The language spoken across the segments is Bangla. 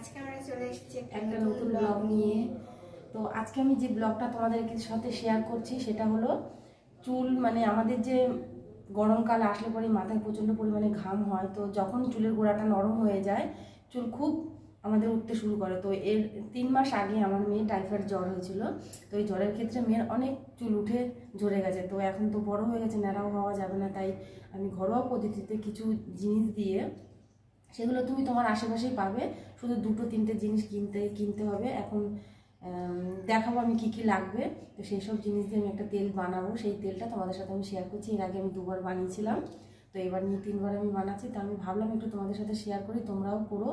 আজকে আমরা চলে এসেছি একটা নতুন ব্লগ নিয়ে। তো আজকে আমি যে ব্লগটা তোমাদের সাথে শেয়ার করছি সেটা হলো চুল মানে আমাদের যে গরমকাল আসলে পরে মাথায় প্রচণ্ড পরিমাণে ঘাম হয় তো যখন চুলের গোড়াটা নরম হয়ে যায় চুল খুব আমাদের উঠতে শুরু করে। তো এর তিন মাস আগে আমার মেয়ে টাইফয়েড জ্বর হয়েছিল তো এই জ্বরের ক্ষেত্রে মেয়ের অনেক চুল উঠে ঝরে গেছে। তো এখন তো বড় হয়ে গেছে ন্যাড়াও হওয়া যাবে না তাই আমি ঘরোয়া পদ্ধতিতে কিছু জিনিস দিয়ে সেগুলো তুমি তোমার আশেপাশেই পাবে। শুধু দুটো তিনটে জিনিস কিনতে কিনতে হবে। এখন দেখাবো আমি কি কি লাগবে। তো সেই সব জিনিস দিয়ে আমি একটা তেল বানাবো। সেই তেলটা তোমাদের সাথে আমি শেয়ার করছি। এর আগে আমি দুবার বানিয়েছিলাম। তো এবার নিয়ে তিনবার আমি বানাচ্ছি। তো আমি ভাবলাম একটু তোমাদের সাথে শেয়ার করি। তোমরাও করো।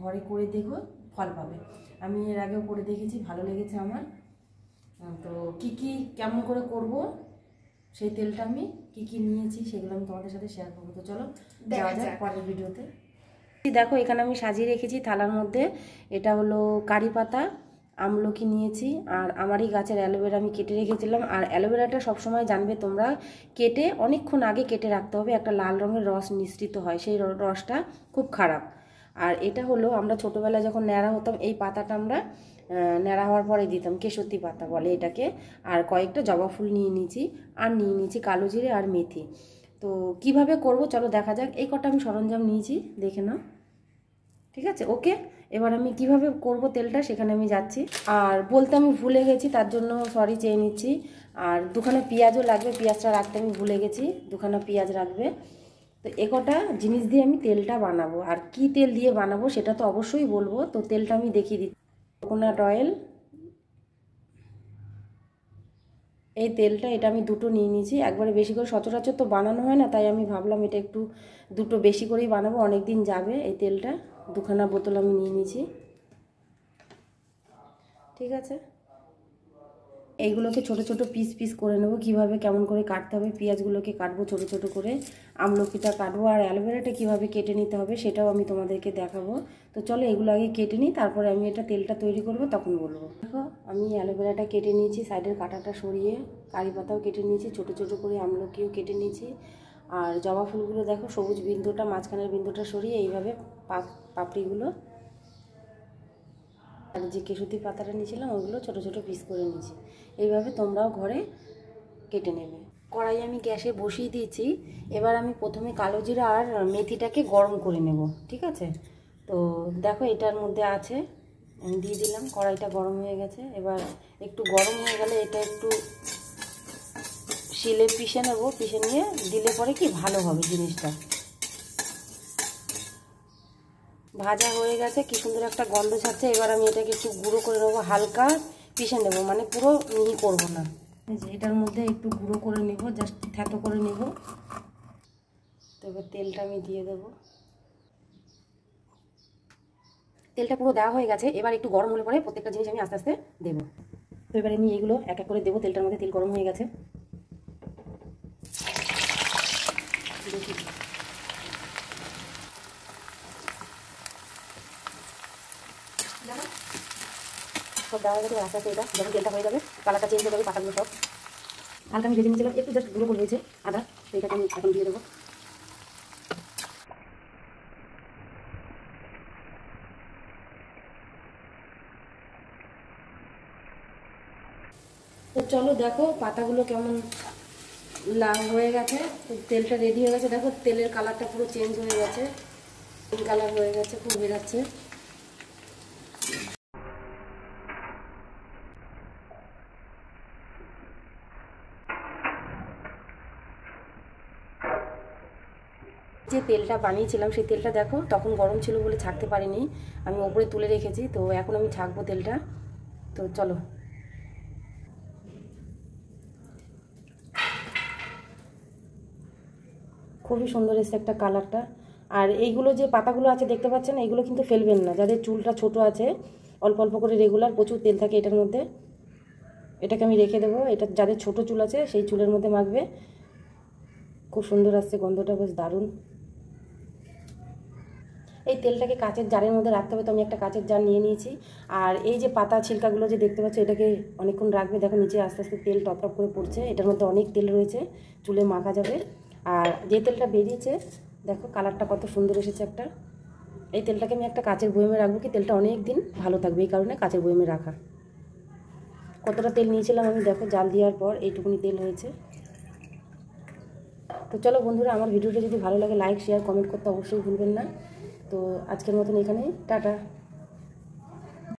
ঘরে করে দেখো ফল পাবে। আমি এর আগেও করে দেখেছি। ভালো লেগেছে আমার। তো কি কি কেমন করে করব? সেই তেলটা আমি কি কি নিয়েছি সেগুলো আমি তোমাদের সাথে শেয়ার করব। তো চলো দেখা যাক। পরের ভিডিওতে। দেখো, এখানে আমি সাজিয়ে রেখেছি থালার মধ্যে। এটা হলো কারি পাতা আমলকি নিয়েছি, আর আমারই গাছের অ্যালোভেরা আমি কেটে রেখেছিলাম। আর অ্যালোভেরাটা সবসময় জানবে তোমরা, কেটে অনেকক্ষণ আগে কেটে রাখতে হবে, একটা লাল রঙের রস নিঃসৃত হয়, সেই রসটা খুব খারাপ। আর এটা হলো, আমরা ছোটোবেলায় যখন ন্যাড়া হতাম, এই পাতাটা আমরা ন্যাড়া হওয়ার পরে দিতাম কেশতী পাতা বলে এটাকে। আর কয়েকটা জবা ফুল নিয়ে নিয়েছি, আর নিয়ে নিয়েছি কালো জিরে আর মেথি। তো কীভাবে করব চলো দেখা যাক। এই কটা আমি সরঞ্জাম নিয়েছি, দেখে নাও। ঠিক আছে? ওকে? এবার আমি কীভাবে করব তেলটা সেখানে আমি যাচ্ছি। আর বলতে আমি ভুলে গেছি, তার জন্য সরি চেয়ে নিচ্ছি। আর দুখানা পেঁয়াজও লাগবে, পেঁয়াজটা রাখতে আমি ভুলে গেছি, দুখানা পেঁয়াজ রাখবে। তো এ কটা জিনিস দিয়ে আমি তেলটা বানাবো। আর কি তেল দিয়ে বানাবো সেটা তো অবশ্যই বলব। তো তেলটা আমি দেখিয়ে দিচ্ছি। কোকোনাট অয়েল এই তেলটা এটা আমি দুটো নিয়ে নিয়েছি। একবারে বেশি করে সচরাচর তো বানানো হয় না, তাই আমি ভাবলাম এটা একটু দুটো বেশি করেই বানাবো অনেক দিন যাবে এই তেলটা। দুখানা বোতল আমি নিয়ে নিয়েছি। ঠিক আছে? এইগুলোকে ছোট ছোট পিস পিস করে নেব। কীভাবে কেমন করে কাটতে হবে, পেঁয়াজগুলোকে কাটবো ছোট ছোট করে। আমলকিটা কাটবো আর অ্যালোভেরাটা কীভাবে কেটে নিতে হবে সেটাও আমি তোমাদেরকে দেখাবো। তো চলো এগুলো আগে কেটে নিই, তারপরে আমি এটা তেলটা তৈরি করব, তখন বলব। দেখো, আমি অ্যালোভেরাটা কেটে নিয়েছি, সাইডের কাঁটাটা সরিয়ে কারি পাতাও কেটে নিয়েছি, ছোট ছোট করে আমলকিও কেটে নিয়েছি। আর জবা ফুলগুলো দেখো, সবুজ বিন্দুটা, মাঝখানের বিন্দুটা সরিয়ে এইভাবে পাপ পাপড়িগুলো আর যে কেশুতি পাতাটা নিয়েছিলাম, ওগুলো ছোট ছোট পিস করে নিয়েছি। এইভাবে তোমরাও ঘরে কেটে নেবে। কড়াই আমি গ্যাসে বসিয়ে দিয়েছি। এবার আমি প্রথমে কালো জিরা আর মেথিটাকে গরম করে নেব, ঠিক আছে? তো দেখো এটার মধ্যে আছে, আমি দিয়ে দিলাম, কড়াইটা গরম হয়ে গেছে। এবার একটু গরম হয়ে গেলে এটা একটু শিলে পিষে নেব। পিষে নিয়ে দিলে পরে কি ভালো হবে জিনিসটা। ভাজা হয়ে গেছে, কি সুন্দর একটা গন্ধ ছাড়ছে। এবার আমি এটাকে একটু গুঁড়ো করে নেব, হালকা পিষে নেব মানে পুরো মিহি করব না। এটার মধ্যে একটু গুঁড়ো করে নেব, জাস্ট থ্যাতো করে নেব। তো এবার তেলটা আমি দিয়ে দেবো। তেলটা পুরো দেওয়া হয়ে গেছে, এবার একটু গরম হলে পরে প্রত্যেকটা জিনিস আমি আস্তে আস্তে দেবো। তো এবার আমি এইগুলো এক এক করে দেবো, তেলটার মধ্যে তেল গরম হয়ে গেছে। আমি নিয়েছিলাম, একটু জাস্ট গুঁড়ো করে হয়েছে আদা তো এটাকে আমি এখন দিয়ে দেবো। তো চলো দেখো পাতাগুলো কেমন লাল হয়ে গেছে, তেলটা রেডি হয়ে গেছে। দেখো তেলের কালারটা পুরো চেঞ্জ হয়ে গেছে কালার হয়ে গেছে, খুব বেরাচ্ছে যে তেলটা বানিয়েছিলাম, সেই তেলটা দেখো, তখন গরম ছিল বলে ছাড়তে পারিনি। আমি ওপরে তুলে রেখেছি, তো এখন আমি ছাকবো তেলটা। তো চলো। খুবই সুন্দর এসছে একটা কালারটা। আর এইগুলো যে পাতাগুলো আছে, দেখতে পাচ্ছেন? এইগুলো কিন্তু ফেলবেন না। যাদের চুলটা ছোট আছে, অল্প অল্প করে রেগুলার প্রচুর তেল থাকে এটার মধ্যে। এটাকে আমি রেখে দেবো। এটা যাদের ছোট চুল আছে, সেই চুলের মধ্যে মাখবে। খুব সুন্দর আসছে গন্ধটা, বেশ দারুণ। এই তেলটাকে কাঁচের জারের মধ্যে রাখতে হবে, তো আমি একটা কাঁচের জার নিয়ে নিয়েছি। আর এই যে পাতা ছিলকাগুলো যে দেখতে পাচ্ছ, এটাকে অনেকক্ষণ রাখবে। দেখো, নিচে আস্তে আস্তে তেল টপ টপ করে পড়ছে। এটার মধ্যে অনেক তেল রয়েছে, চুলে মাখা যাবে। আর যে তেলটা বেরিয়েছে, দেখো, কালারটা কত সুন্দর এসেছে একটা। এই তেলটাকে আমি একটা কাঁচের বয়মে রাখব কি, তেলটা অনেক দিন ভালো থাকবে, এই কারণে কাঁচের বয়মে রাখা। কতটা তেল নিয়েছিলাম আমি, দেখো, জাল দেওয়ার পর এইটুকুনি তেল হয়েছে। তো চলো বন্ধুরা, আমার ভিডিওটা যদি ভালো লাগে লাইক শেয়ার কমেন্ট করতে অবশ্যই ভুলবেন না। তো আজকের মতন এখানে টাটা।